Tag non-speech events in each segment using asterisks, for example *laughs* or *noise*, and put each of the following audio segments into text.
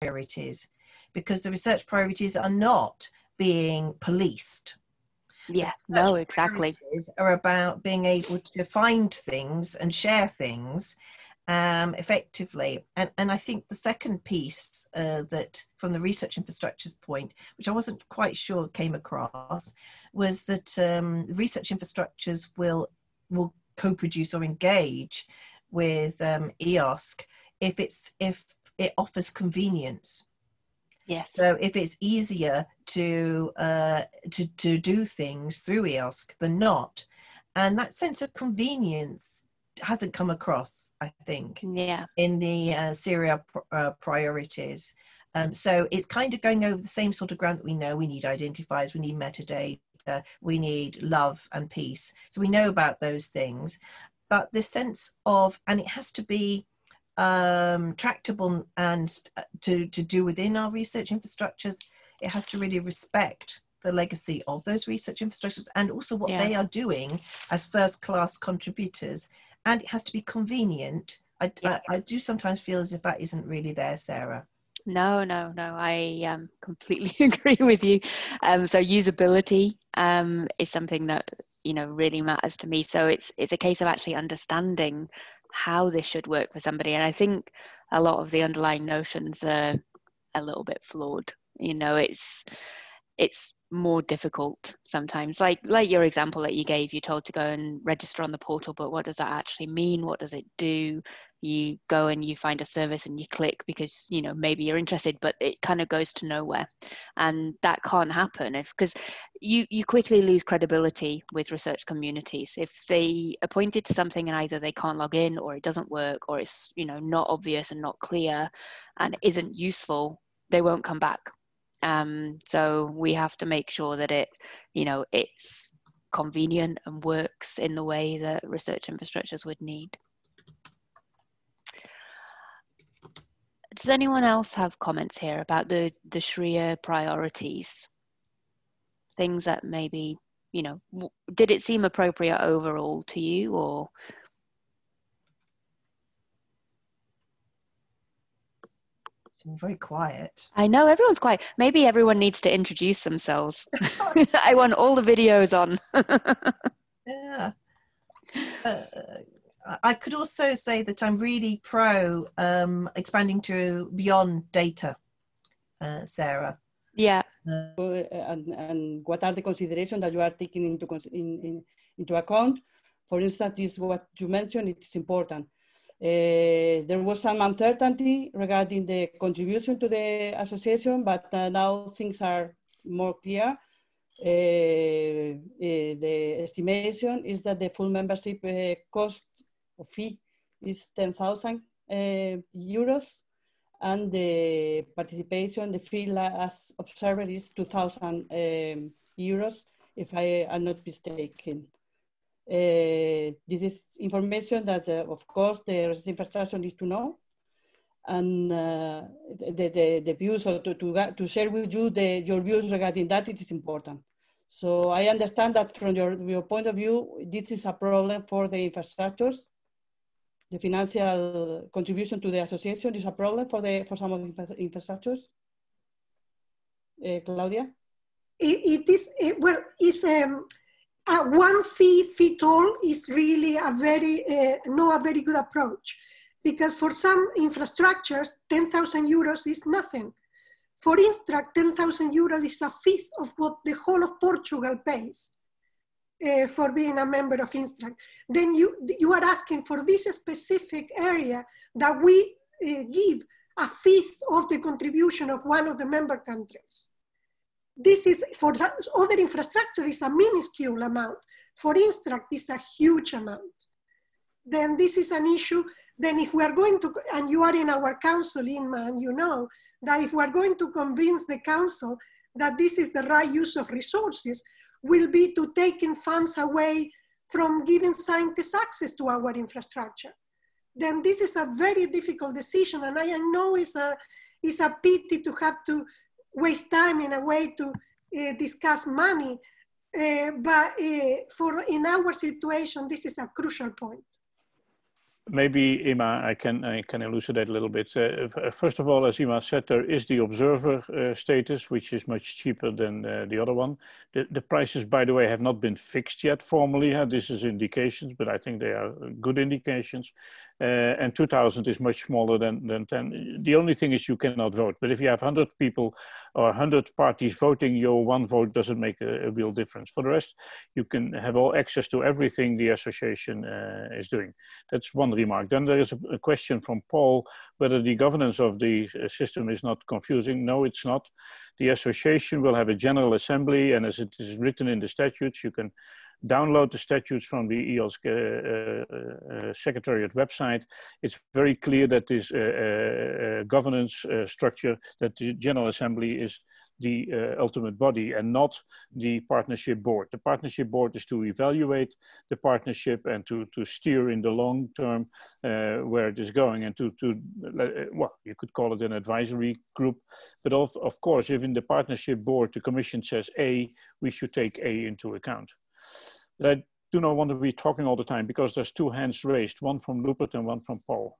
priorities because the research priorities are not being policed. Yes, no, exactly. Are about being able to find things and share things um, effectively. And, and I think the second piece uh, that, from the research infrastructures point, which I wasn't quite sure came across, was that um, research infrastructures will will co-produce or engage with um, EOSC if it's if it offers convenience. Yes. So if it's easier to uh, to to do things through EOSC than not, and that sense of convenience hasn't come across, I think, yeah, in the uh, SRIA pr- uh, priorities. Um, so it's kind of going over the same sort of ground that we know. We need identifiers, we need metadata, we need love and peace. So we know about those things, but this sense of, and it has to be um, tractable and uh, to, to do within our research infrastructures, it has to really respect the legacy of those research infrastructures and also what yeah. they are doing as first class contributors. And it has to be convenient. I, yeah. I, I, do sometimes feel as if that isn't really there, Sarah. No, no, no. I um, completely *laughs* agree with you. Um, so usability um, is something that you know really matters to me. So it's it's a case of actually understanding how this should work for somebody. And I think a lot of the underlying notions are a little bit flawed. You know, it's it's more difficult sometimes. Like like your example that you gave you're told to go and register on the portal but what does that actually mean? What does it do? You go and you find a service and you click because you know maybe you're interested but it kind of goes to nowhere. And that can't happen if because you you quickly lose credibility with research communities. If they are pointed to something and either they can't log in or it doesn't work or it's you know not obvious and not clear and isn't useful they won't come back um, so we have to make sure that it, you know, it's convenient and works in the way that research infrastructures would need. Does anyone else have comments here about the, the SRIA priorities? Things that maybe, you know, did it seem appropriate overall to you or very quiet. I know everyone's quiet. Maybe everyone needs to introduce themselves. *laughs* I want all the videos on. *laughs* yeah. Uh, I could also say that I'm really pro um, expanding to beyond data, uh, Sarah. Yeah. Uh, and, and, what are the considerations that you are taking into, in, in, into account? For instance, is what you mentioned, it's important. Uh, there was some uncertainty regarding the contribution to the association, but uh, now things are more clear. Uh, the estimation is that the full membership cost or fee is 10,000 euros and the participation, the fee as observer is 2,000 um, euros, if I am not mistaken. Uh, this is information that, uh, of course, the infrastructure needs to know. And uh, the, the, the views, or to, to, to share with you the, your views regarding that, it is important. So I understand that from your, your point of view, this is a problem for the infrastructures. The financial contribution to the association is a problem for, the, for some of the infrastructures. Uh, Claudia? it, it is, it, well, it's, um, uh, one fee fit all is really a very, uh, not a very good approach because for some infrastructures, 10,000 euros is nothing. For Instruct, 10,000 euros is a fifth of what the whole of Portugal pays uh, for being a member of Instruct. Then you, you are asking for this specific area that we uh, give a fifth of the contribution of one of the member countries. This is, for other infrastructure, is a minuscule amount. For Instruct, it's a huge amount. Then this is an issue. Then if we are going to, and you are in our council, Inma, and you know that if we are going to convince the council that this is the right use of resources, will be to taking funds away from giving scientists access to our infrastructure. Then this is a very difficult decision, and I know it's a, it's a pity to have to waste time in a way to uh, discuss money. Uh, but uh, for in our situation, this is a crucial point. maybe Inma, I can I can elucidate a little bit. Uh, uh, first of all, as Inma said, there is the observer status, which is much cheaper than the other one. The, the prices, by the way, have not been fixed yet formally. This is indications, but I think they are good indications. Uh, and 2000 is much smaller than, than 10. The only thing is you cannot vote. But if you have 100 people or 100 parties voting, your one vote doesn't make a, a real difference. For the rest, you can have all access to everything the association uh, is doing. That's one remark. Then there is a, a, question from Paul whether the governance of the uh, system is not confusing. No, it's not. The association will have a general assembly, and as it is written in the statutes, you can download the statutes from the EOS uh, uh, uh, Secretariat website, it's very clear that this uh, uh, governance structure, that the General Assembly is the ultimate body and not the partnership board. The partnership board is to evaluate the partnership and to, to steer in the long term where it is going and to, to well, you could call it an advisory group. But of, of course, if in the partnership board the commission says A, we should take A into account. I do not want to be talking all the time because there's two hands raised, one from Rupert and one from Paul.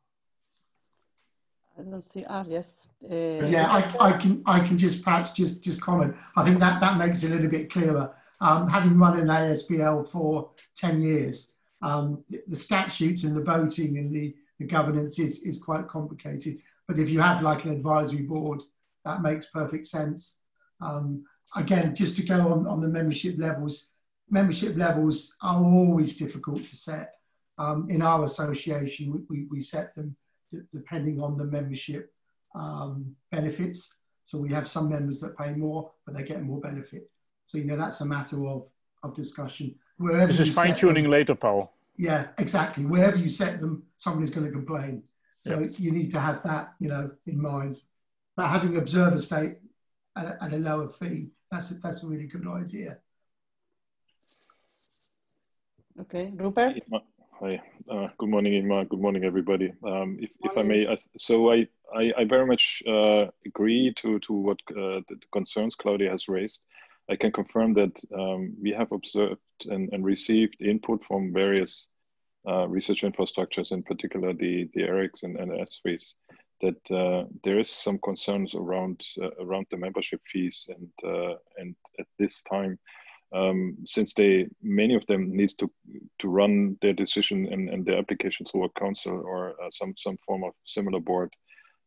I don't see. Ah, yes. Uh, yeah, I, I, can. I can just perhaps just just comment. I think that that makes it a little bit clearer. Um, having run an ASBL for ten years, um, the statutes and the voting and the, the governance is is quite complicated. But if you have like an advisory board, that makes perfect sense. Um, again, just to go on on the membership levels, membership levels are always difficult to set. Um, in our association, we, we, we set them depending on the membership um, benefits. So we have some members that pay more, but they get more benefit. So, you know, that's a matter of, of discussion. Wherever this is fine tuning later, Paul. Yeah, exactly. Wherever you set them, somebody's going to complain. So yep. you need to have that, you know, in mind. But having observer state at, at a lower fee, that's a, that's a really good idea. Okay, Rupert. Hi, uh, good morning, Inma. Good morning, everybody. Um, if, if I may, so I, I, I very much uh, agree to, to what uh, the concerns Claudia has raised. I can confirm that um, we have observed and, and received input from various uh, research infrastructures, in particular the, the ERICs and, and ESFRIs, that uh, there is some concerns around uh, around the membership fees, and and at this time um, since they many of them needs to to run their decision and, and their application through a council or uh, some some form of similar board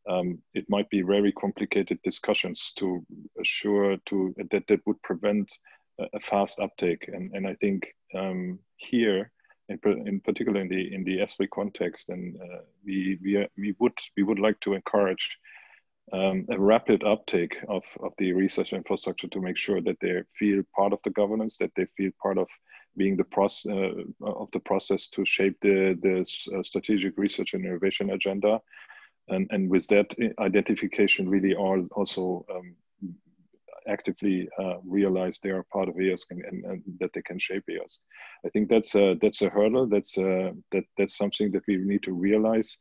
um, it might be very complicated discussions to assure to that that would prevent a, a fast uptake. And and I think um, here in, in particular in the in the ESFRI context and uh, we we we would we would like to encourage um, a rapid uptake of, of the research infrastructure to make sure that they feel part of the governance, that they feel part of being the process uh, of the process to shape the, the uh, strategic research and innovation agenda. And, and with that identification really all also um, actively uh, realize they are part of EOS and, and, and, that they can shape EOS. I think that's a, that's a hurdle. That's, a, that, that's something that we need to realize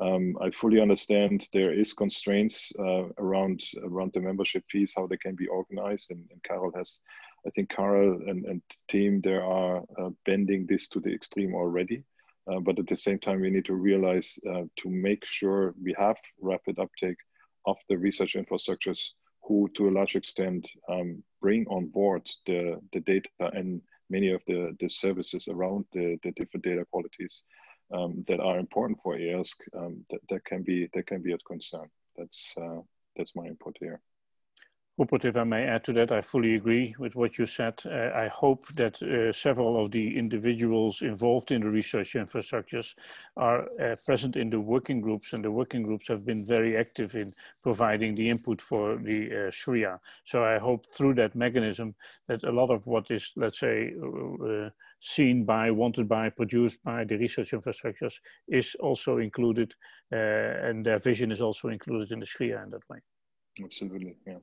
um, I fully understand there is constraints uh, around around the membership fees, how they can be organized, and, and Karel has, I think Karel and, and team there are uh, bending this to the extreme already. Uh, but at the same time, we need to realize uh, to make sure we have rapid uptake of the research infrastructures who, to a large extent, um, bring on board the, the data and many of the, the services around the, the different data qualities um, that are important for EOSC, um, that, that can be that can be a concern. That's uh, that's my input here. Rupert, if I may add to that, I fully agree with what you said. Uh, I hope that uh, several of the individuals involved in the research infrastructures are uh, present in the working groups, and the working groups have been very active in providing the input for the uh, SRIA. So I hope through that mechanism that a lot of what is, let's say, uh, uh, seen by, wanted by, produced by the research infrastructures is also included, and their vision is also included in the SRIA in that way. Absolutely, yeah.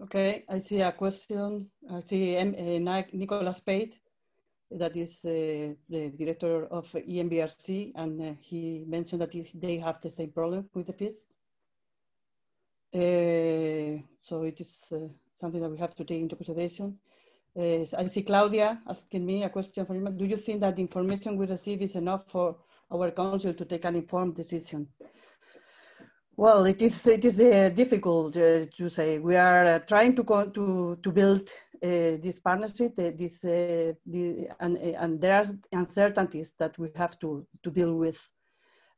Okay, I see a question. I see um, uh, Nicolas Pade, that is uh, the director of EMBRC, and uh, he mentioned that they have the same problem with the fees. Uh, so it is uh, something that we have to take into consideration. Uh, I see Claudia asking me a question for Do you think that the information we receive is enough for our council to take an informed decision? Well, it is it is uh, difficult uh, to say. We are uh, trying to to to build uh, this partnership. Uh, this uh, the, and and there are uncertainties that we have to to deal with.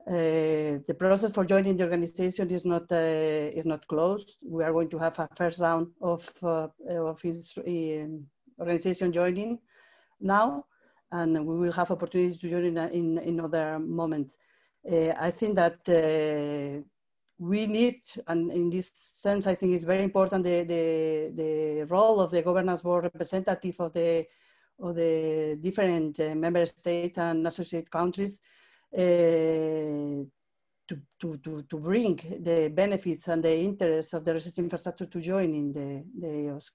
the process for joining the organization is not is not closed. We are going to have a first round of of organization joining now, and we will have opportunities to join in in, in other moments. I think that we need, and in this sense, I think it's very important the, the, the role of the governance board representative of the, of the different uh, member states and associate countries uh, to, to, to, to bring the benefits and the interests of the research infrastructure to join in the, the EOSC.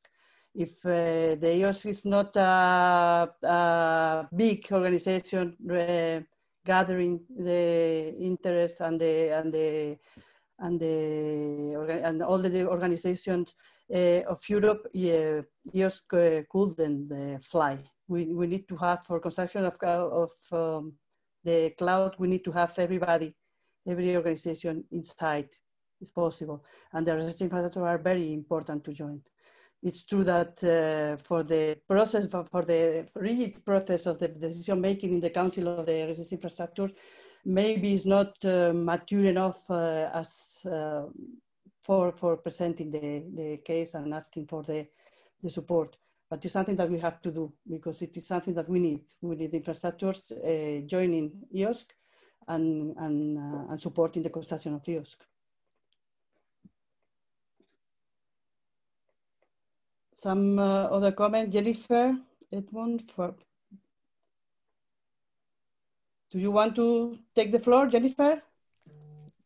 If uh, the EOSC is not a, a big organization uh, gathering the interest and the, and the and, the, and all the organizations uh, of Europe yeah, just couldn't uh, fly. We, we need to have, for construction of, of um, the cloud, we need to have everybody, every organization inside, if possible. And the research infrastructure are very important to join. It's true that uh, for the process, for the rigid process of the decision making in the Council of the Research Infrastructure, maybe it's not uh, mature enough uh, as uh, for for presenting the, the case and asking for the, the support. But it's something that we have to do because it is something that we need. We need infrastructures uh, joining EOSC and, and, uh, and supporting the construction of EOSC. Some uh, other comment, Jennifer Edmond, for do you want to take the floor, Jennifer?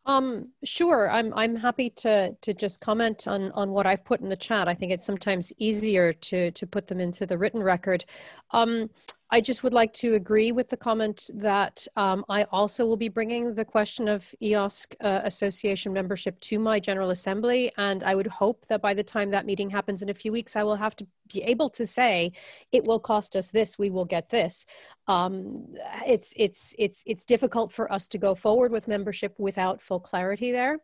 Um, sure. I'm I'm happy to to just comment on on what I've put in the chat. I think it's sometimes easier to to put them into the written record. Um, I just would like to agree with the comment that um, I also will be bringing the question of EOSC uh, association membership to my General Assembly. And I would hope that by the time that meeting happens in a few weeks, I will have to be able to say, it will cost us this, we will get this. Um, it's, it's, it's, it's difficult for us to go forward with membership without full clarity there.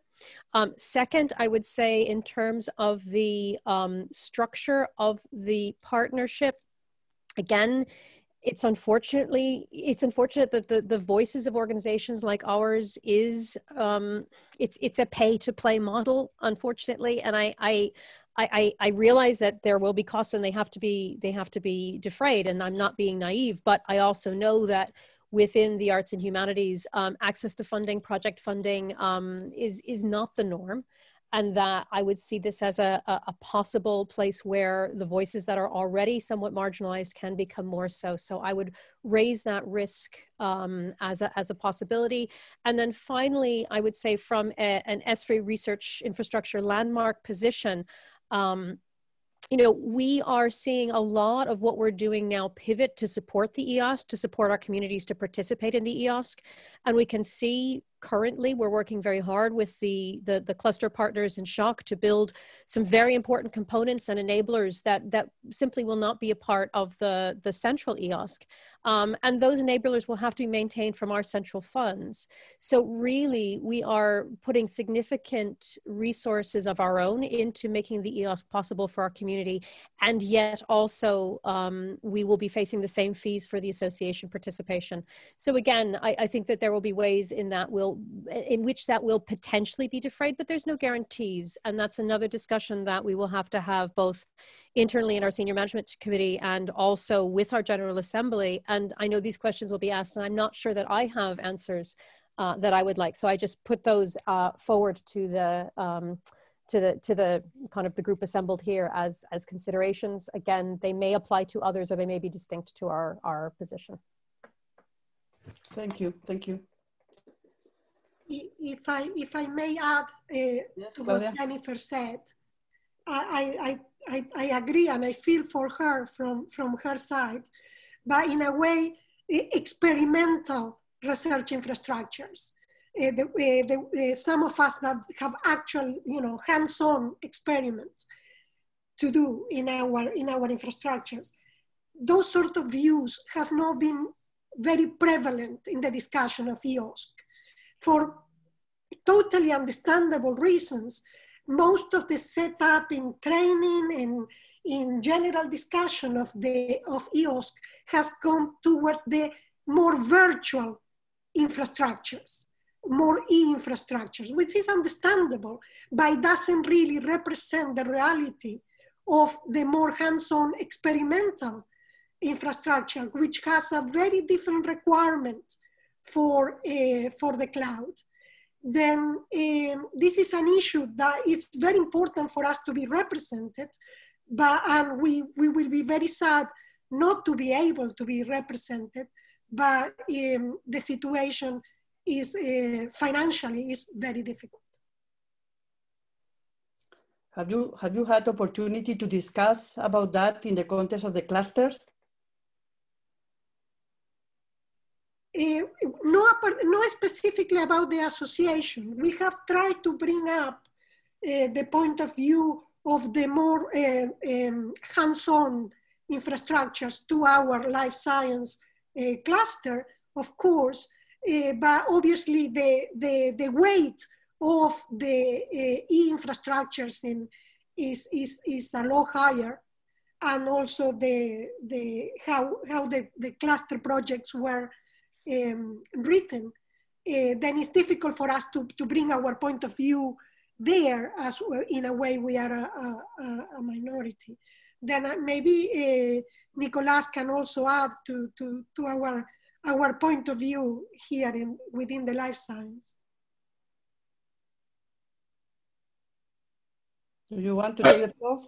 Um, second, I would say in terms of the um, structure of the partnership, again, it's unfortunately it's unfortunate that the, the voices of organizations like ours is um, it's it's a pay to play model unfortunately. And I, I I, I realize that there will be costs and they have to be they have to be defrayed. And I'm not being naive but I also know that within the arts and humanities um, access to funding project funding um, is is not the norm and that I would see this as a, a, possible place where the voices that are already somewhat marginalized can become more so. So I would raise that risk um, as, a, as a possibility. And then finally, I would say from a, an ESFRI research infrastructure landmark position, um, you know, we are seeing a lot of what we're doing now pivot to support the EOSC, to support our communities to participate in the EOSC. And we can see currently we're working very hard with the, the, the cluster partners in SSHOC to build some very important components and enablers that that simply will not be a part of the the central EOSC um, and those enablers will have to be maintained from our central funds. So really we are putting significant resources of our own into making the EOSC possible for our community. And yet also um, we will be facing the same fees for the association participation. So again I, I think that there will be ways in that we'll in which that will potentially be defrayed, but there's no guarantees. And that's another discussion that we will have to have both internally in our senior management committee and also with our General Assembly. And I know these questions will be asked, and I'm not sure that I have answers uh, that I would like. So I just put those uh, forward to the um, to the to the kind of the group assembled here as as considerations. Again, they may apply to others or they may be distinct to our our position. Thank you. Thank you if I if I may add uh, yes, to Claudia. what Jennifer said, I, I, I, I agree and I feel for her from, from her side, but in a way, experimental research infrastructures. Uh, the, uh, the, uh, some of us that have actual, you know, hands-on experiments to do in our, in our infrastructures. Those sort of views has not been very prevalent in the discussion of EOSC. For totally understandable reasons, most of the setup in training and in general discussion of the of EOSC has gone towards the more virtual infrastructures, more e-infrastructures, which is understandable, but doesn't really represent the reality of the more hands-on experimental infrastructure, which has a very different requirement for, uh, for the cloud, then um, this is an issue that is very important for us to be represented, but and we, we will be very sad not to be able to be represented, but um, the situation is uh, financially is very difficult. Have you, have you had opportunity to discuss about that in the context of the clusters? Uh, not, not specifically about the association. We have tried to bring up uh, the point of view of the more uh, um, hands-on infrastructures to our life science cluster, of course, but obviously the, the, the weight of the e-infrastructures in, is, is, is a lot higher and also the, the, how, how the, the cluster projects were um, written, uh, then it's difficult for us to, to bring our point of view there as in a way we are a, a, a minority. Then uh, maybe uh, Nicolas can also add to, to, to our, our point of view here in, within the life science. Do you want to take the floor?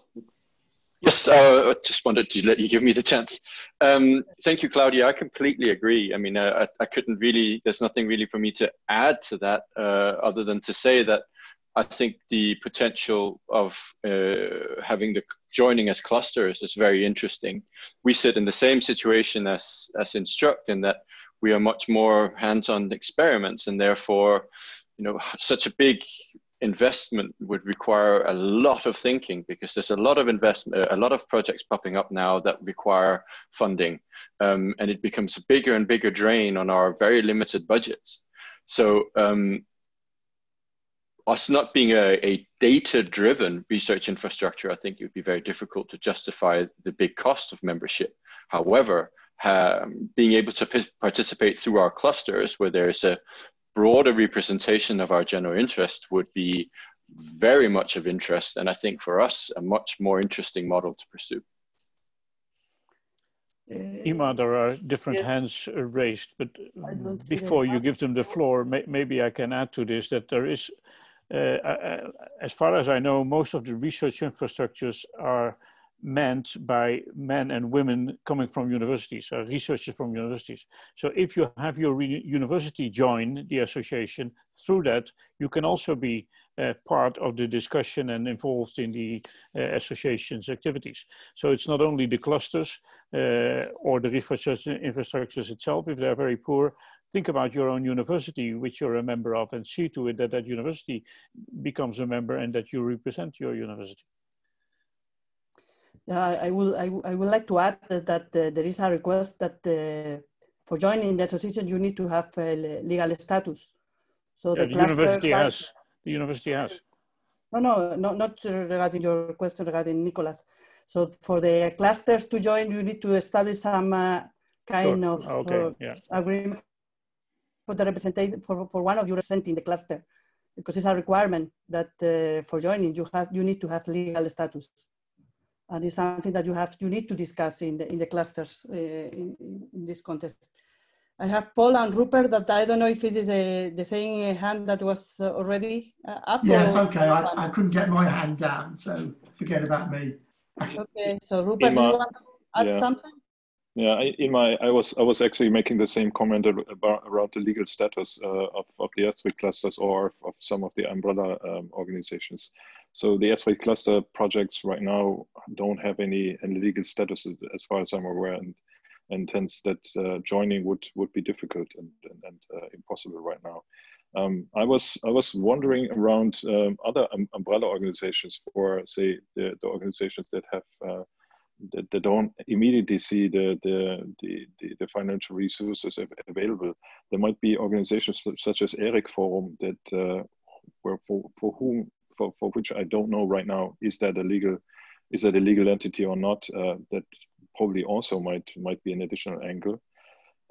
Yes, uh, I just wanted to let you give me the chance. Um, thank you, Claudia. I completely agree. I mean, uh, I, I, couldn't really, there's nothing really for me to add to that uh, other than to say that I think the potential of uh, having the joining as clusters is very interesting. We sit in the same situation as, as Instruct in that we are much more hands-on experiments and therefore, you know, such a big investment would require a lot of thinking because there's a lot of investment, a lot of projects popping up now that require funding, um, and it becomes a bigger and bigger drain on our very limited budgets. So um, us not being a, a data-driven research infrastructure, I think it would be very difficult to justify the big cost of membership. However, um, being able to participate through our clusters where there's a broader representation of our general interest would be very much of interest and I think for us a much more interesting model to pursue. Uh, Inma, there are different yes. hands raised, but before you give them the floor, may, maybe I can add to this that there is, uh, uh, as far as I know, most of the research infrastructures are meant by men and women coming from universities, uh, researchers from universities. So if you have your university join the association, through that, you can also be uh, part of the discussion and involved in the uh, association's activities. So it's not only the clusters uh, or the research infrastructures itself, if they're very poor, think about your own university, which you're a member of, and see to it that that university becomes a member and that you represent your university. Yeah, I will. I, I would like to add that, that uh, there is a request that uh, for joining the association you need to have uh, legal status. So yeah, the, the university has. The university has. No, no, no, not regarding your question regarding Nicolas. So for the clusters to join, you need to establish some uh, kind sure. of okay. Uh, yeah. agreement for the representation for, for one of you representing the cluster, because it's a requirement that uh, for joining you have you need to have legal status and it's something that you have you need to discuss in the in the clusters uh, in, in, this context. I have Paul and Rupert that I don't know if it is a, the same hand that was already uh, up. Yes, okay. I, I couldn't get my hand down, so forget about me. *laughs* okay, so Rupert, Inma, you want to add yeah. something? Yeah, I, in my, I was I was actually making the same comment about around the legal status uh, of, of the S3 clusters or of, of some of the umbrella um, organizations. So the S3 cluster projects right now don't have any, legal status as far as I'm aware, and and hence that uh, joining would would be difficult and and, and uh, impossible right now. Um, I was I was wondering around um, other um, umbrella organizations for say the, the organizations that have uh, that, that don't immediately see the the, the, the, financial resources available. There might be organizations such as ERIC Forum that uh, where for, for whom for, for which I don't know right now is that a legal is that a legal entity or not uh, that probably also might might be an additional angle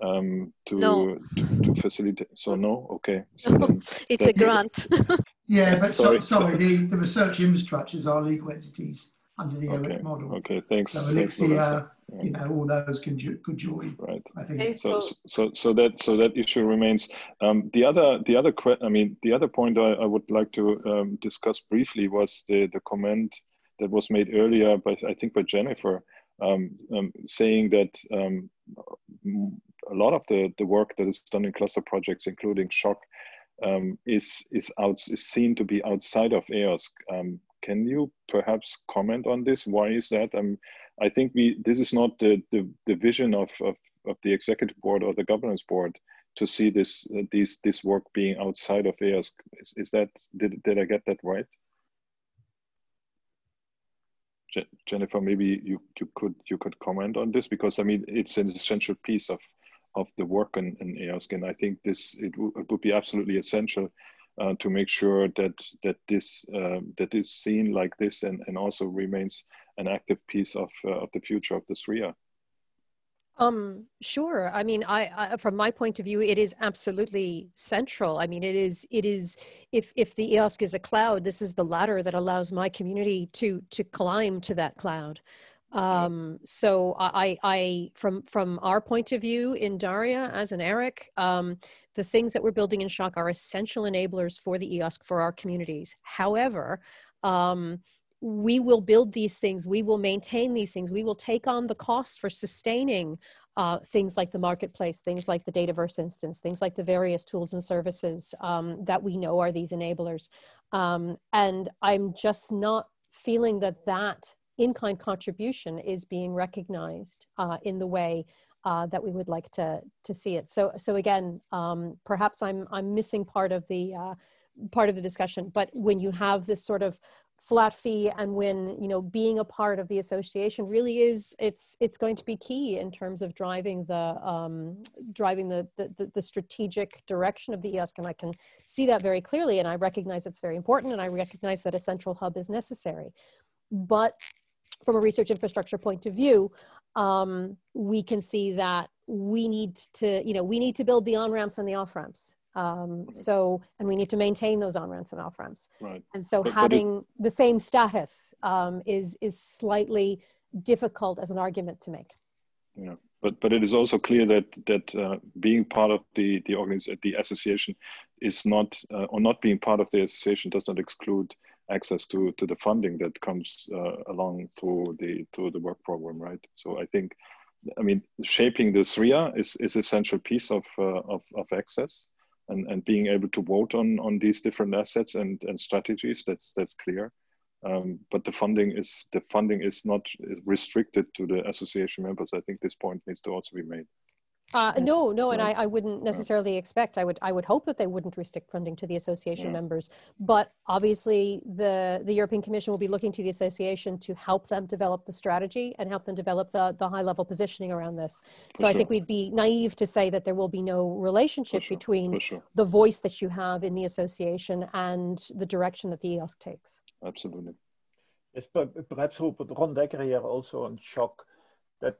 um, to, no. to, to facilitate. So no, okay. So no, *laughs* it's a grant. *laughs* yeah, but sorry, so, sorry the, the research infrastructures are legal entities under the okay. ERIC model. Okay, thanks. So Elixir, yeah. You know, all those can could join. Right. I think. So, so, so that so that issue remains. Um, the other the other I mean the other point I, I would like to um, discuss briefly was the the comment that was made earlier by I think by Jennifer. Um, um, saying that um, a lot of the, the work that is done in cluster projects, including SSHOC, um, is is out is seen to be outside of EOSC. Um, can you perhaps comment on this? Why is that? Um, I think we this is not the, the, the vision of, of, of the executive board or the governance board to see this uh, these this work being outside of EOSC. Is, is that did, did I get that right? Jennifer, maybe you, you could you could comment on this because I mean it's an essential piece of of the work in, in and I think this it, it would be absolutely essential uh, to make sure that that this uh, that is seen like this and, and also remains an active piece of uh, of the future of the SRIA. Um, sure. I mean, I, I, from my point of view, it is absolutely central. I mean, it is, it is, if, if the EOSC is a cloud, this is the ladder that allows my community to, to climb to that cloud. Um, so I, I, from, from our point of view in DARIAH as an ERIC, um, the things that we're building in SSHOC are essential enablers for the EOSC for our communities. However, um, we will build these things, we will maintain these things, we will take on the costs for sustaining uh, things like the marketplace, things like the Dataverse instance, things like the various tools and services um, that we know are these enablers. Um, and I'm just not feeling that that in-kind contribution is being recognized uh, in the way uh, that we would like to to see it. So so again, um, perhaps I'm I'm missing part of the uh, part of the discussion. But when you have this sort of flat fee and when you know being a part of the association really is it's it's going to be key in terms of driving the um, driving the, the the strategic direction of the EOSC and I can see that very clearly and I recognize it's very important and I recognize that a central hub is necessary but from a research infrastructure point of view, um, we can see that we need to, you know, we need to build the on ramps and the off ramps. Um, so, and we need to maintain those on ramps and off ramps. Right. And so, but, having but it, the same status um, is is slightly difficult as an argument to make. Yeah, but but it is also clear that that uh, being part of the the organization, the association, is not uh, or not being part of the association does not exclude access to to the funding that comes uh, along through the through the work program, right? So I think, I mean, shaping the SRIA is is essential piece of uh, of, of access, and and being able to vote on on these different assets and and strategies. That's that's clear. Um, but the funding is the funding is not is restricted to the association members. I think this point needs to also be made. Uh, no, no, and I, I wouldn't necessarily expect. I would, I would hope that they wouldn't restrict funding to the association Yeah. members. But obviously, the the European Commission will be looking to the association to help them develop the strategy and help them develop the the high level positioning around this. For So I think we'd be naive to say that there will be no relationship sure, between sure, the voice that you have in the association and the direction that the EOSC takes. absolutely. Yes, but perhaps Ron Dekker here also on SSHOC that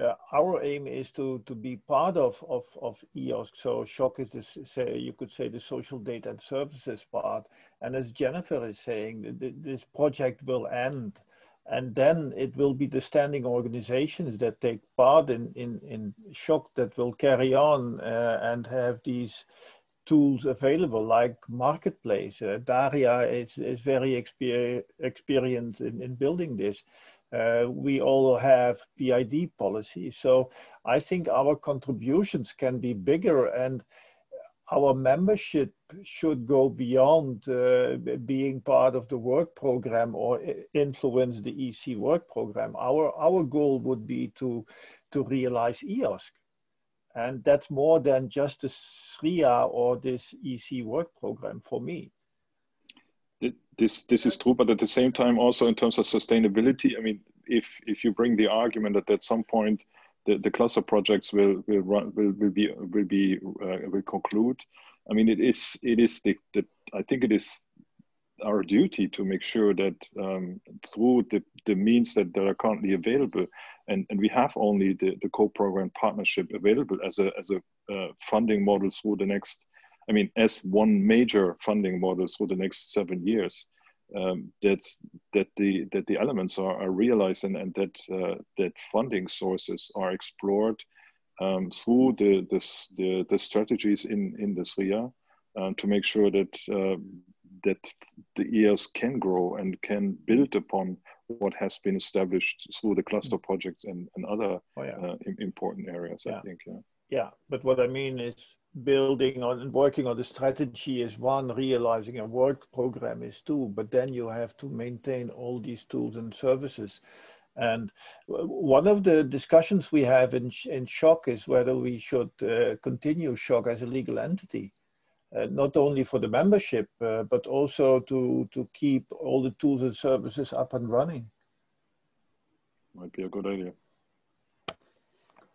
uh, our aim is to to be part of of of EOSC. So SSHOC is this say you could say the social data and services part, and as Jennifer is saying, th- th- this project will end, and then it will be the standing organizations that take part in in in SSHOC that will carry on uh, and have these tools available like marketplace. Uh, DARIAH is, is very exper- experienced in, in building this uh, we all have PID policy. So I think our contributions can be bigger and our membership should go beyond uh, being part of the work program or influence the EC work program. Our, our goal would be to, to realize EOSC. And that's more than just the SRIA or this EC work program for me. This, this is true, but at the same time, also in terms of sustainability, I mean, if, if you bring the argument that at some point the, the cluster projects will, will, run, will, will be, will, be uh, will conclude, I mean, it is, it is the, the, I think it is our duty to make sure that um, through the, the means that, that are currently available, and, and we have only the, the co-program partnership available as a, as a uh, funding model through the next, I mean, as one major funding model through the next seven years. Um, that that the that the elements are, are realized and, and that uh, that funding sources are explored um, through the, the the, the strategies in in the SRIA um, to make sure that uh, that the EOSC can grow and can build upon what has been established through the cluster mm. projects and, and other oh, yeah. uh, important areas, yeah. I think. Yeah. yeah, but what I mean is building on and working on the strategy is one, realizing a work program is two, but then you have to maintain all these tools and services. And one of the discussions we have in, in SSHOC is whether we should uh, continue SSHOC as a legal entity uh, not only for the membership, uh, but also to, to keep all the tools and services up and running. Might be a good idea.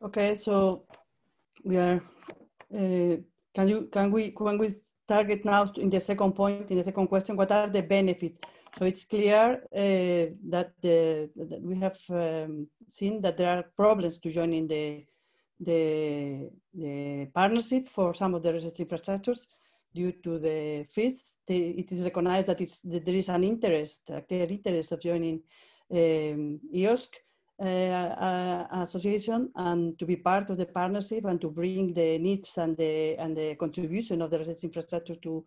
Okay, so we are, uh, can you, can we, can we target now in the second point, in the second question, what are the benefits? So it's clear uh, that, the, that we have um, seen that there are problems to join in the, the, the partnership for some of the research infrastructures due to the fees, it is recognized that, that, there is an interest, a clear interest of joining um, EOSC uh, association and to be part of the partnership and to bring the needs and the, and the contribution of the research infrastructure to,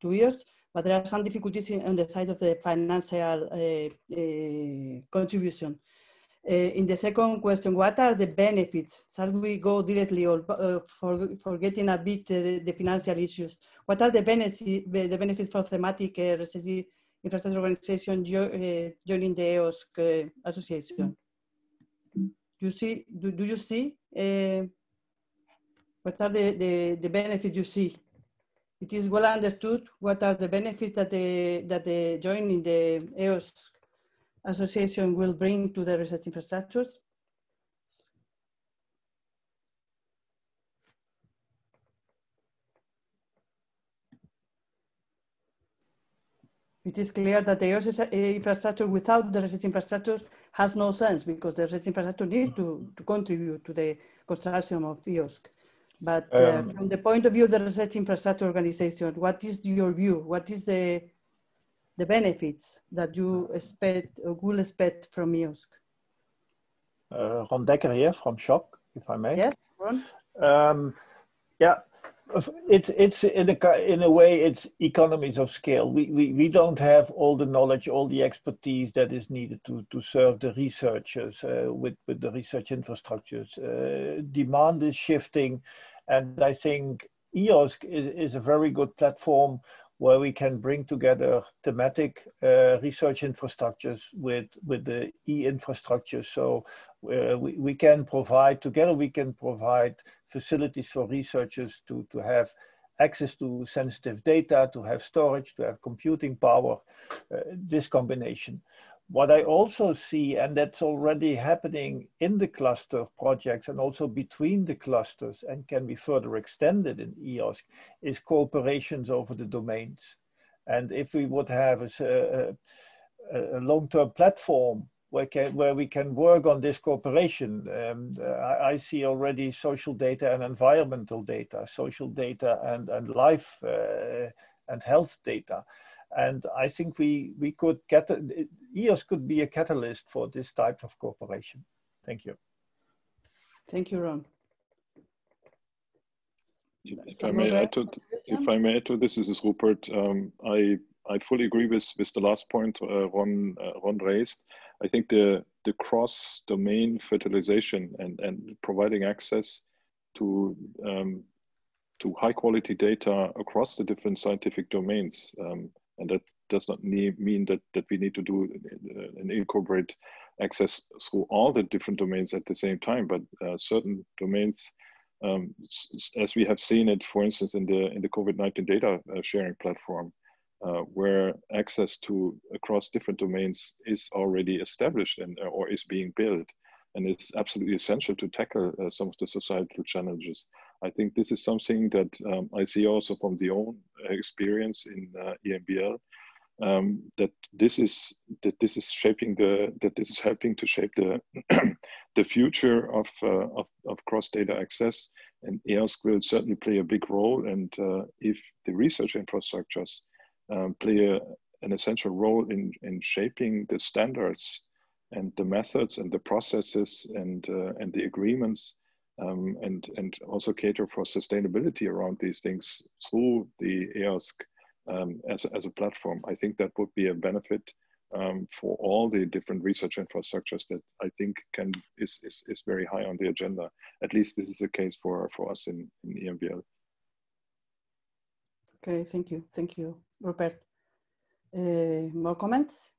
to EOSC. But there are some difficulties in, on the side of the financial uh, uh contribution. Uh, in the second question, what are the benefits? Shall we go directly or uh, for, forgetting a bit the financial issues? What are the benefits, the benefits for thematic uh, infrastructure organization jo joining the EOSC uh, association? You see, do, do you see uh, what are the, the, the benefits you see? It is well understood what are the benefits that the, that the joining the EOSC association will bring to the research infrastructures. It is clear that the EOS infrastructure without the research infrastructure has no sense because the research infrastructure needs to, to contribute to the construction of EOSC. But uh, um, from the point of view of the research infrastructure organization, what is your view? What is the the benefits that you expect or will expect from EOSC? Uh, Ron Dekker here from SSHOC, if I may. Yes, Ron. Um, yeah, it's it's in a in a way it's economies of scale. We we we don't have all the knowledge, all the expertise that is needed to to serve the researchers uh, with with the research infrastructures. Uh, demand is shifting, and I think EOSC is, is a very good platform where we can bring together thematic uh, research infrastructures with, with the e-infrastructure. So uh, we, we can provide, together we can provide facilities for researchers to, to have access to sensitive data, to have storage, to have computing power, uh, this combination. What I also see, and that's already happening in the cluster projects and also between the clusters and can be further extended in EOSC, is cooperations over the domains. And if we would have a, a, a long-term platform where, can, where we can work on this cooperation. Um, I, I, see already social data and environmental data, social data and, and life uh, and health data. And I think we, we could get, EOS could be a catalyst for this type of cooperation. Thank you. Thank you, Ron. If I may add to, if I may add to this, this is Rupert. Um, I I fully agree with with the last point uh, Ron uh, Ron raised. I think the the cross domain fertilization and and providing access to um, to high quality data across the different scientific domains um, and that does not need, mean that, that we need to do uh, and incorporate access through all the different domains at the same time, but uh, certain domains um, as we have seen it, for instance, in the in the COVID-19 data uh, sharing platform, uh, where access to across different domains is already established and uh, or is being built, and it's absolutely essential to tackle uh, some of the societal challenges. I think this is something that um, I see also from the own experience in uh, EMBL. Um, that this is that this is shaping the that this is helping to shape the *clears throat* the future of, uh, of, of cross data access and EOSC will certainly play a big role and uh, if the research infrastructures um, play a, an essential role in, in shaping the standards and the methods and the processes and, uh, and the agreements um, and, and also cater for sustainability around these things through the EOSC um, as, a, as a platform. I think that would be a benefit um, for all the different research infrastructures that I think can is, is, is very high on the agenda. At least this is the case for, for us in, in EMBL. Okay, thank you. Thank you, Rupert. Uh, more comments?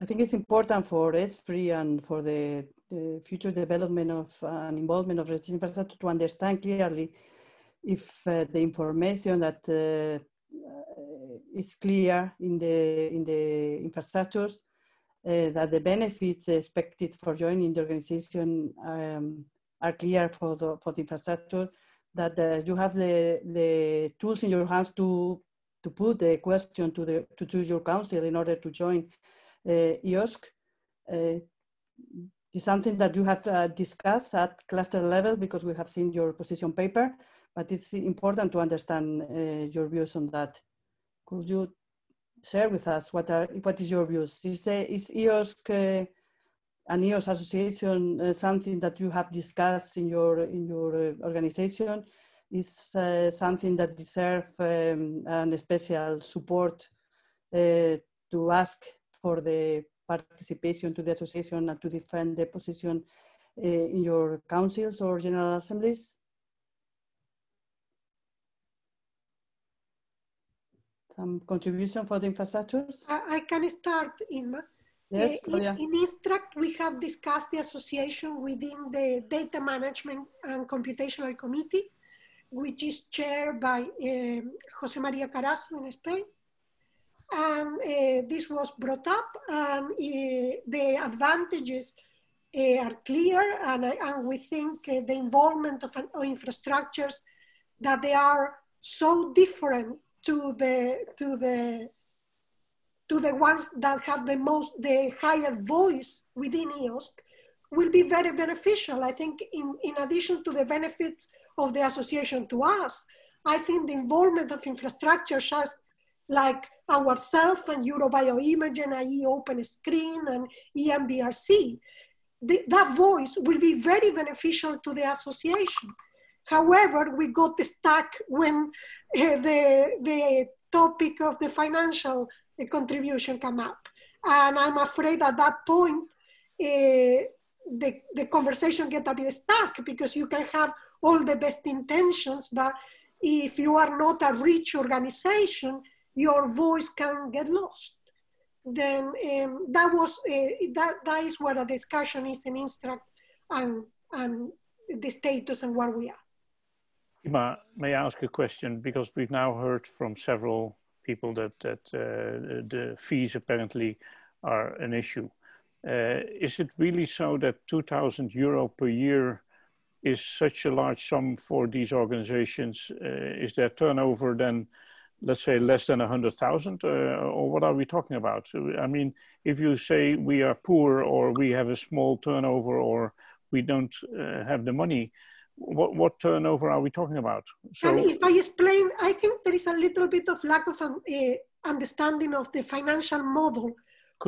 I think it's important for ESFRI and for the, the future development of uh, and involvement of research infrastructure to understand clearly if uh, the information that uh, is clear in the in the infrastructures uh, that the benefits expected for joining the organization um, are clear for the for the infrastructure that uh, you have the the tools in your hands to to put the question to the to your council in order to join uh, EOSC uh, is something that you have uh, discussed at cluster level because we have seen your position paper, but it's important to understand uh, your views on that. Could you share with us what are what is your views? Is the is EOSC uh, an EOSC association uh, something that you have discussed in your in your uh, organization? Is uh, something that deserve um, an special support uh, to ask for the participation to the association and to defend the position uh, in your councils or general assemblies? some contribution for the infrastructures? I, I can start, Inma. Yes, uh, in, in Instruct, we have discussed the association within the Data Management and Computational Committee, which is chaired by uh, Jose Maria Carazo in Spain. And uh, this was brought up, and uh, the advantages uh, are clear, and, and we think uh, the involvement of, of infrastructures that they are so different to the to the to the ones that have the most the higher voice within EOSC will be very beneficial. I think in, in addition to the benefits of the association to us, I think the involvement of infrastructure such like ourselves and Euro-BioImaging, IE Open Screen and EMBRC, the, that voice will be very beneficial to the association. However, we got stuck when uh, the, the topic of the financial uh, contribution come up. And I'm afraid at that point, uh, the, the conversation get a bit stuck because you can have all the best intentions, but if you are not a rich organization, your voice can get lost. Then um, that was uh, that that is where the discussion is in Instruct and and the status and where we are. Inma, may I ask a question? Because we've now heard from several people that, that uh, the fees apparently are an issue. Uh, is it really so that 2,000 euro per year is such a large sum for these organizations? Uh, is their turnover then, let's say, less than 100,000? Uh, or what are we talking about? I mean, if you say we are poor or we have a small turnover or we don't uh, have the money, what, what turnover are we talking about? So, and if I explain, I think there is a little bit of lack of uh, understanding of the financial model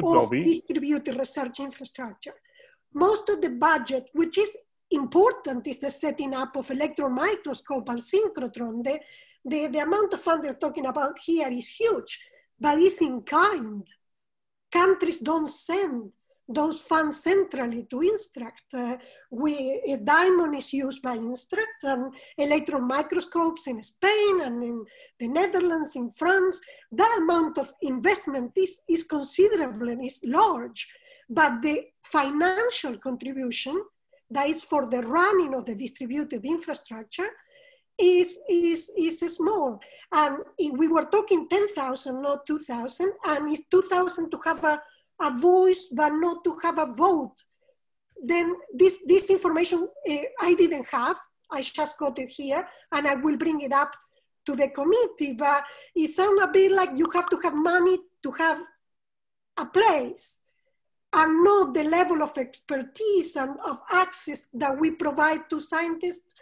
of distributed research infrastructure. Most of the budget, which is important, is the setting up of electron microscope and synchrotron. The, the, the amount of funds they're talking about here is huge, but it's in kind. Countries don't send those funds centrally to Instruct. Uh, we, a diamond is used by Instruct and electron microscopes in Spain and in the Netherlands, in France. The amount of investment is, is considerable and is large, but the financial contribution that is for the running of the distributed infrastructure is, is, is small. And we were talking 10,000, not 2,000, and it's 2,000 to have a, a voice, but not to have a vote. Then this, this information uh, I didn't have. I just got it here, and I will bring it up to the committee, but it sounds a bit like you have to have money to have a place and not the level of expertise and of access that we provide to scientists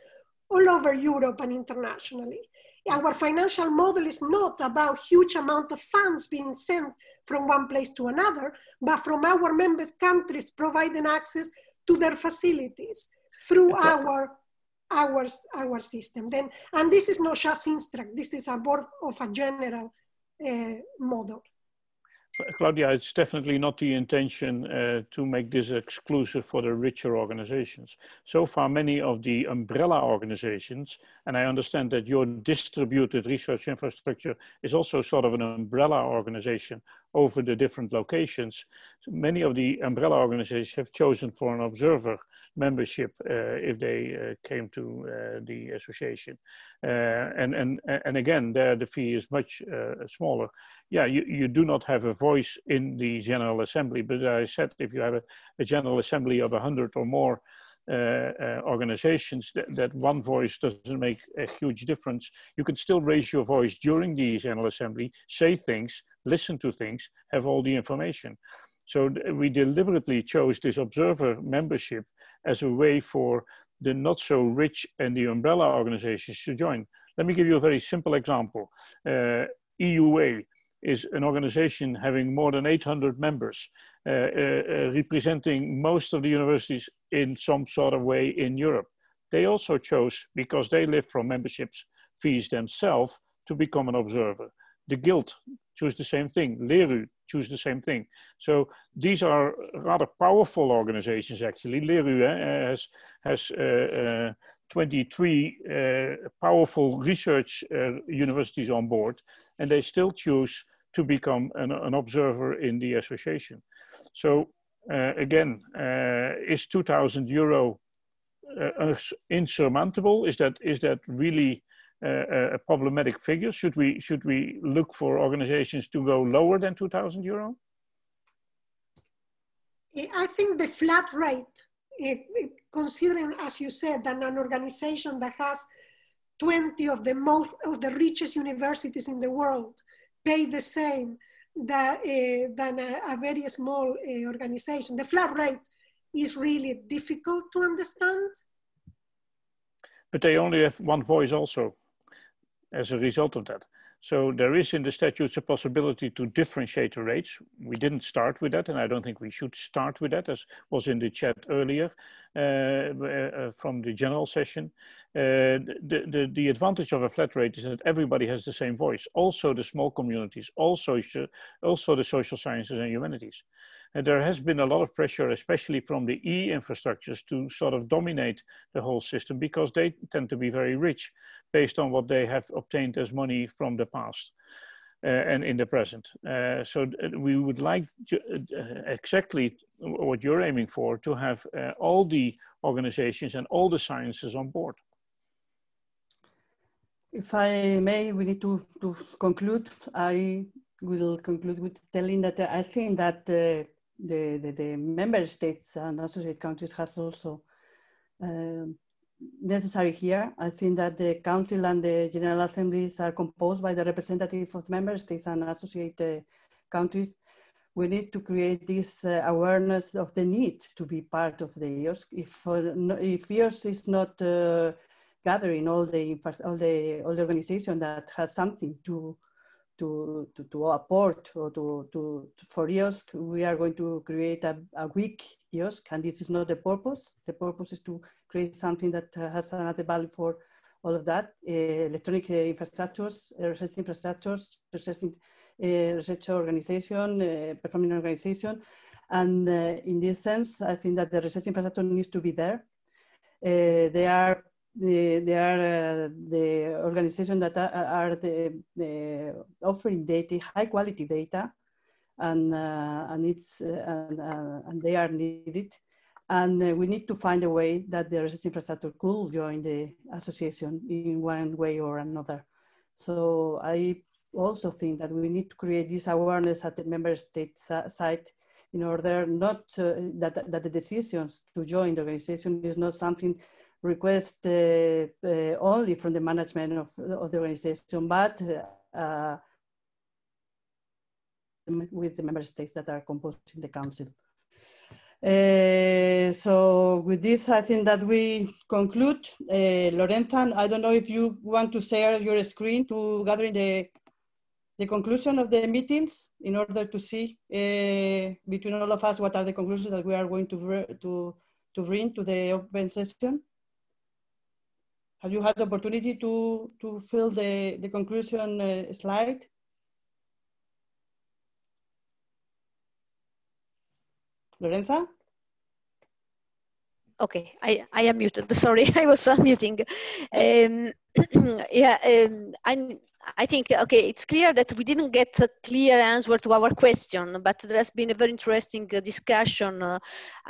all over Europe and internationally. Our financial model is not about huge amount of funds being sent from one place to another, but from our member countries providing access to their facilities through our our, our system. Then, and this is not just Instruct, this is a board of a general uh, model. Claudia, it's definitely not the intention uh, to make this exclusive for the richer organizations. So far, many of the umbrella organizations, and I understand that your distributed research infrastructure is also sort of an umbrella organization over the different locations. Many of the umbrella organizations have chosen for an observer membership uh, if they uh, came to uh, the association. Uh, and, and, and again, there the fee is much uh, smaller. Yeah, you, you do not have a voice in the General Assembly, but as I said, if you have a, a General Assembly of 100 or more uh, uh, organizations that, that one voice doesn't make a huge difference. You can still raise your voice during the General Assembly, say things, listen to things, have all the information. So we deliberately chose this observer membership as a way for the not so rich and the umbrella organizations to join. Let me give you a very simple example. Uh, EUA is an organization having more than 800 members, uh, uh, uh, representing most of the universities in some sort of way in Europe. They also chose, because they live from memberships fees themselves, to become an observer. The Guild choose the same thing. LERU choose the same thing. So these are rather powerful organizations, actually. LERU eh, has, has uh, uh, 23 uh, powerful research universities on board, and they still choose to become an, an observer in the association. So uh, again, uh, is 2,000 euro uh, insurmountable? Is that is that really a problematic figure? Should we should we look for organizations to go lower than 2,000 euro? I think the flat rate, it, it, considering, as you said, that an organization that has 20 of the most of the richest universities in the world pay the same that, uh, than a, a, very small uh, organization. The flat rate is really difficult to understand. But they only have one voice also as a result of that. So there is in the statutes a possibility to differentiate the rates. We didn't start with that, and I don't think we should start with that, as was in the chat earlier uh, uh, from the general session. Uh, the, the, the advantage of a flat rate is that everybody has the same voice, also the small communities, also, also the social sciences and humanities. And there has been a lot of pressure, especially from the E infrastructures, to sort of dominate the whole system because they tend to be very rich based on what they have obtained as money from the past. Uh, and in the present. Uh, so we would like to, uh, exactly what you're aiming for to have uh, all the organizations and all the sciences on board. If I may, we need to, to conclude. I will conclude with telling that I think that uh, the, the, the, member states and associate countries has also um, necessary here. I think that the Council and the General Assemblies are composed by the representatives of member states and associated countries. We need to create this uh, awareness of the need to be part of the EOSC. If, uh, if is not uh, gathering all the, all the, all the organization that has something to to, to, to apport or to, to, for EOSC, we are going to create a, a weak EOSC, and this is not the purpose. The purpose is to create something that has another value for all of that. Uh, electronic uh, infrastructures, uh, research infrastructures, research, research organization, performing organization. And in this sense, I think that the research infrastructure needs to be there. they are the, they are uh, the organization that are, the, the, offering data, high quality data, and uh, and it's uh, and, uh, and they are needed. And uh, we need to find a way that the research infrastructure could join the association in one way or another. So I also think that we need to create this awareness at the member state side in order not to, that, that the decisions to join the organization is not something request uh, uh, only from the management of, of the organization, but uh, with the member states that are composing the council. Uh, so with this, I think that we conclude. Uh, Lorenza, I don't know if you want to share your screen to gather the, the conclusion of the meetings in order to see uh, between all of us what are the conclusions that we are going to, to, to bring to the open session. Have you had the opportunity to, to fill the, the conclusion uh, slide? Lorenza? Okay, I, I am muted. *laughs* Sorry, I was unmuting. Um, *clears throat* yeah, um, I, I think, okay, it's clear that we didn't get a clear answer to our question, but there has been a very interesting uh, discussion uh,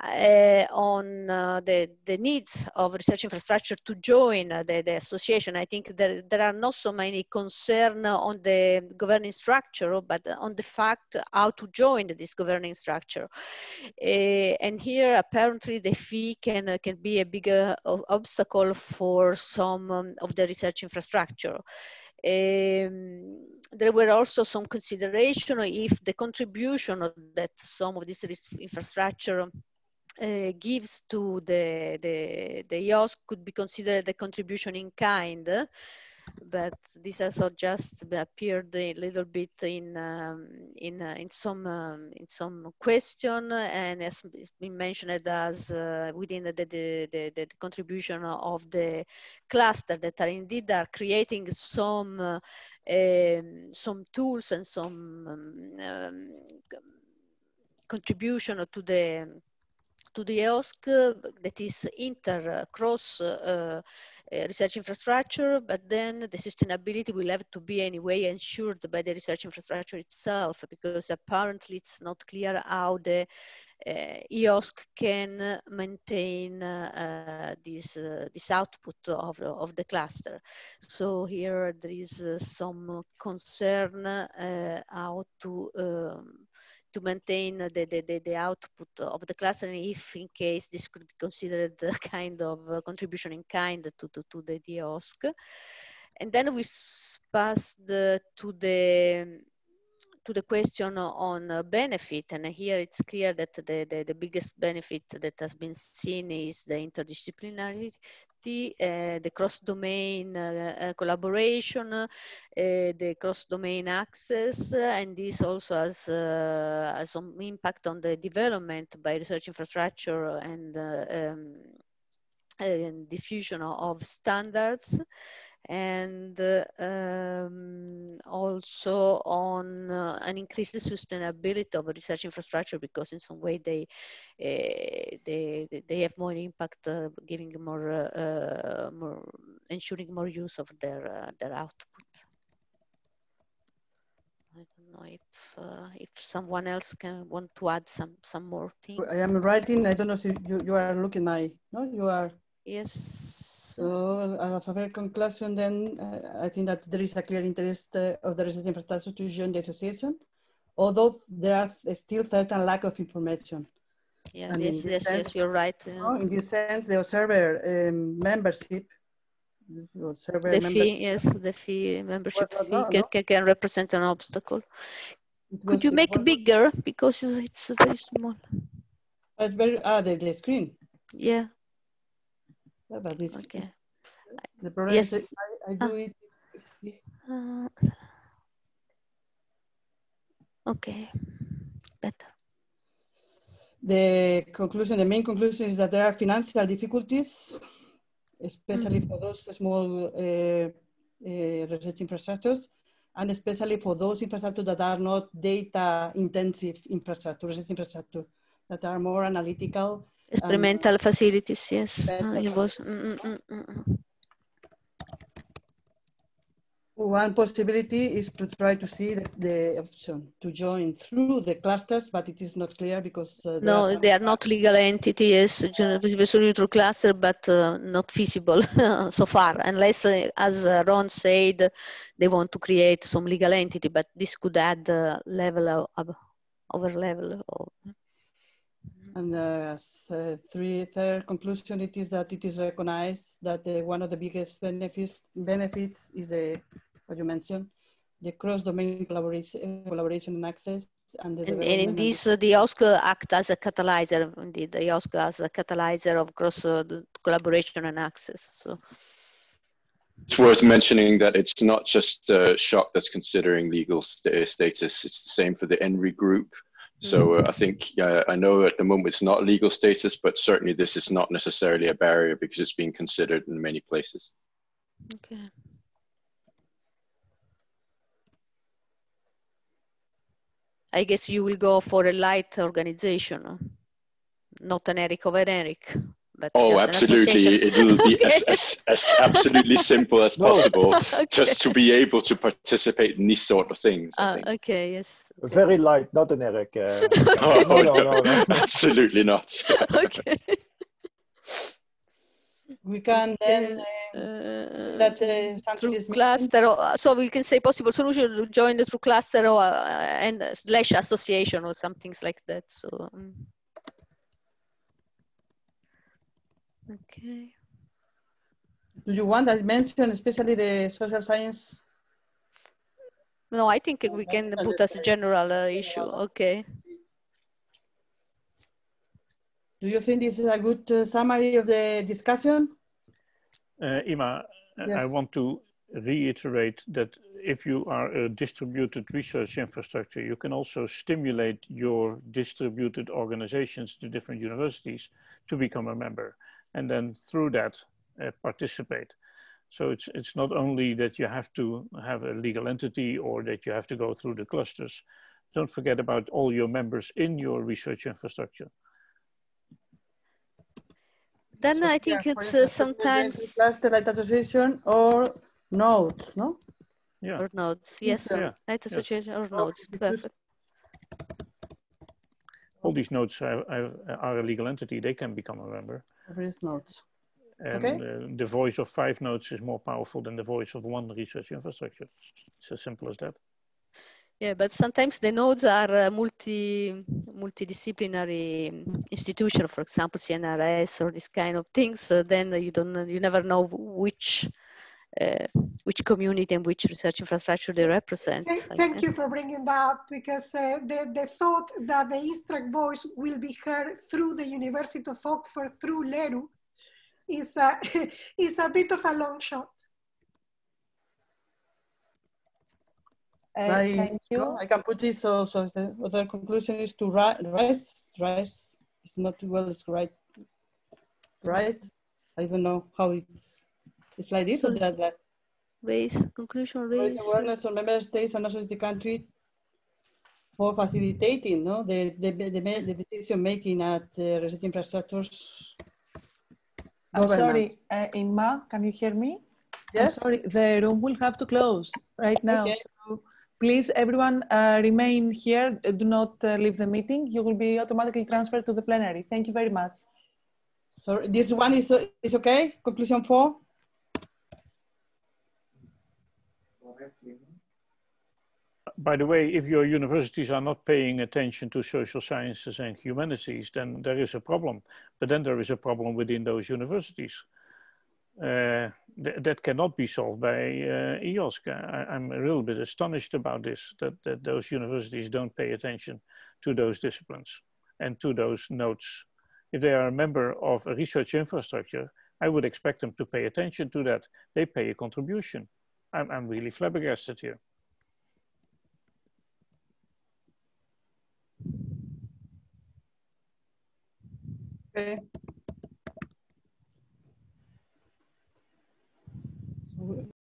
uh, on uh, the, the needs of research infrastructure to join uh, the, the association. I think there, there are not so many concern on the governing structure, but on the fact how to join this governing structure. Uh, and here, apparently, the fee can, can be a bigger obstacle for some um, of the research infrastructure. Um, there were also some consideration if the contribution that some of this infrastructure uh, gives to the, the, the EOSC could be considered a contribution in kind but this also just appeared a little bit in um, in uh, in some um, in some question and has been mentioned as uh, within the the, the the, contribution of the cluster that are indeed are creating some uh, um, some tools and some um, contribution to the to the EOSC that is inter cross uh, research infrastructure, but then the sustainability will have to be anyway ensured by the research infrastructure itself, because apparently it's not clear how the uh, EOSC can maintain uh, this uh, this output of, of the cluster. So here there is uh, some concern uh, how to um, to maintain the, the, the, output of the cluster and if in case this could be considered a kind of contribution in kind to, to, to the EOSC. And then we pass the, to the to the question on benefit, and here it's clear that the, the, the, biggest benefit that has been seen is the interdisciplinarity uh, the cross-domain uh, collaboration, the cross-domain access, and this also has, has, some impact on the development by research infrastructure and, um, and diffusion of standards and uh, um, also on uh, an increased sustainability of research infrastructure because in some way they uh, they they have more impact uh, giving more uh, more ensuring more use of their uh, their output. I don't know if if someone else can want to add some some more things I am writing I don't know if you, you are looking my no? You are yes so as a very conclusion, then uh, I think that there is a clear interest uh, of the research infrastructure to join the association, although there are still certain lack of information. Yeah, and yes, yes, sense, yes, you're right. Uh, in this sense, the observer um, membership, the observer the membership fee, yes, the fee membership fee no, can, no? can, represent an obstacle. Was, Could you make it bigger because it's very small? It's very ah the, the screen. Yeah. Yeah, but this, okay. The problem yes. is I, I do uh, it. Uh, okay, better. The conclusion, the main conclusion is that there are financial difficulties, especially mm -hmm. for those small uh, uh, research infrastructures, and especially for those infrastructures that are not data intensive infrastructure, research infrastructure, that are more analytical experimental um, facilities yes. Uh, it was mm, mm, mm, One possibility is to try to see the, the option to join through the clusters, but it is not clear because uh, no, are they are not legal entities, neutral cluster, but uh, not feasible *laughs* so far, unless, uh, as uh, Ron said, they want to create some legal entity, but this could add uh, level of, over level. Of, and uh, three, third conclusion, it is that it is recognized that uh, one of the biggest benefits benefits is the what you mentioned, the cross-domain collaboration, collaboration and access. And, and, and in this, uh, the EOSC act as a catalyzer, indeed, the EOSC as a catalyzer of cross uh, collaboration and access. So. It's worth mentioning that it's not just uh, SSHOC that's considering legal st status. It's the same for the ENVRI group. So uh, I think uh, I know at the moment it's not legal status, but certainly this is not necessarily a barrier because it's being considered in many places. Okay. I guess you will go for a light organization, not an ERIC over ERIC. But oh, absolutely. It will be okay. *laughs* as, as, as absolutely simple as *laughs* possible *laughs* okay. just to be able to participate in these sort of things. Uh, okay, yes. Very light, not an ERIC. Uh, oh, no, no, no, no, absolutely not. okay. We can then uh, uh, that uh, through cluster. Or, so we can say possible solution to join the through cluster or uh, and slash association or some things like that. So. Um. Okay. Do you want I mention especially the social science? No, I think we can put as a general uh, issue. Okay. Do you think this is a good uh, summary of the discussion? Uh, Inma, yes. I want to reiterate that if you are a distributed research infrastructure, you can also stimulate your distributed organizations to different universities to become a member and then through that uh, participate. So it's, it's not only that you have to have a legal entity or that you have to go through the clusters. Don't forget about all your members in your research infrastructure. Then so, I think yeah, it's uh, sometimes cluster light association or nodes, no? Yeah. Or nodes, yes. Yeah. Light association yes. or nodes, perfect. All these nodes are, are a legal entity, they can become a member. Various nodes. And okay. uh, the voice of five nodes is more powerful than the voice of one research infrastructure. It's as simple as that. Yeah, but sometimes the nodes are uh, multi multidisciplinary institution, for example, CNRS or this kind of things. So then you don't, you never know which uh, which community and which research infrastructure they represent. Thank, thank you for bringing that up because uh, the, the thought that the Instruct voice will be heard through the University of Oxford, through LERU, is a, *laughs* is a bit of a long shot. Uh, I, thank you. I can put this also. The other conclusion is to rise. Rise is not well described. Rise. I don't know how it's it's like this so or that, that? Raise, conclusion, raise. Raise awareness on member states and also the country for facilitating no, the, the, the, the decision making at uh, research infrastructures. I'm sorry, uh, Inma, can you hear me? Yes. I'm sorry, the room will have to close right now. Okay. So please, everyone, uh, remain here. Do not uh, leave the meeting. You will be automatically transferred to the plenary. Thank you very much. So this one is, is okay? Conclusion four? By the way, if your universities are not paying attention to social sciences and humanities, then there is a problem. But then there is a problem within those universities. Uh, th that cannot be solved by uh, EOSC. I, am a little bit astonished about this, that, that those universities don't pay attention to those disciplines and to those nodes. If they are a member of a research infrastructure, I would expect them to pay attention to that. They pay a contribution. I'm, I'm really flabbergasted here. Okay.